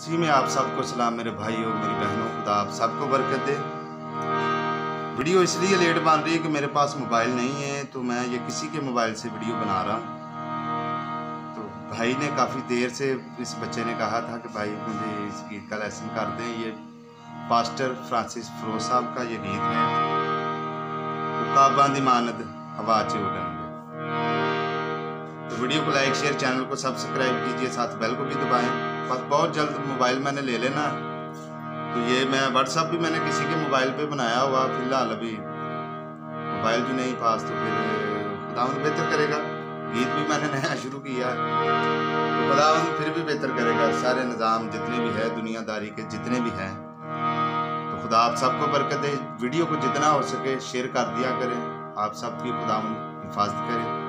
इसी में आप सबको सलाम, मेरे भाइयों, मेरी बहनों, खुदा आप सबको बरकत दे। वीडियो इसलिए लेट बन रही है कि मेरे पास मोबाइल नहीं है तो मैं ये किसी के मोबाइल से वीडियो बना रहा हूँ। तो भाई ने काफ़ी देर से इस बच्चे ने कहा था कि भाई, मुझे इस गीत का लेसन कर दें। ये पास्टर फ्रांसिस फरोज साहब का ये गीत है। काबा दी मानद हवा च उड़ेंगे तो वीडियो को लाइक, शेयर, चैनल को सब्सक्राइब कीजिए, साथ बेल को भी दबाएँ। बस बहुत जल्द मोबाइल मैंने ले लेना। तो ये मैं व्हाट्सअप भी मैंने किसी के मोबाइल पे बनाया हुआ फ़िलहाल अभी। मोबाइल भी नहीं, पास तो फिर खुदावंद बेहतर करेगा। गीत भी मैंने नया शुरू किया। तो खुदावंद फिर भी बेहतर करेगा। सारे निज़ाम जितने भी है, दुनियादारी के जितने भी हैं तो खुदा आप सबको बरकत दे। वीडियो को जितना हो सके शेयर कर दिया करें। आप सबकी खुदावंद हिफाजत करें।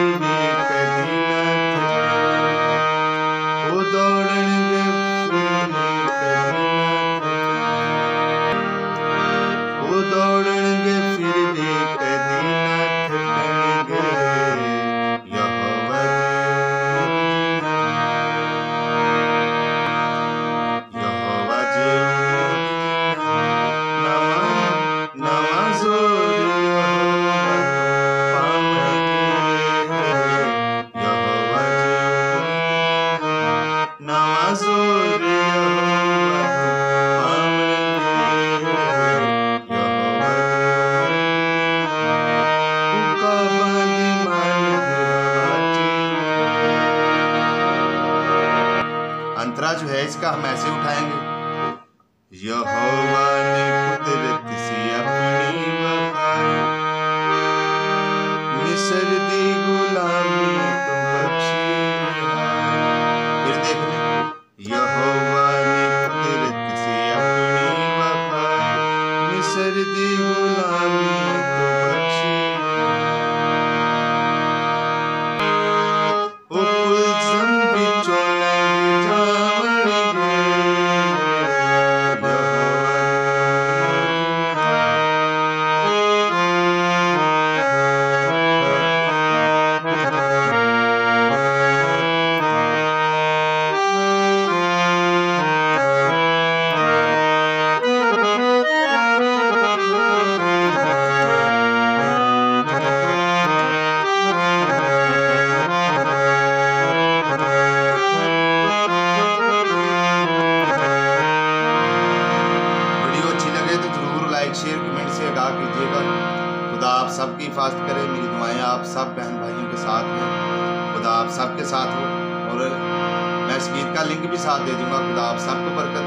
अंतरा जो है इसका हम ऐसे उठाएँगे। यहोवा कीजिएगा। खुदा आप सबकी हिफाजत करे, मेरी दुआएँ आप सब बहन भाइयों के साथ हैं। खुदा आप सबके साथ हो और मैं इस गीत का लिंक भी साथ दे दूँगा। खुदा आप सबको बरकत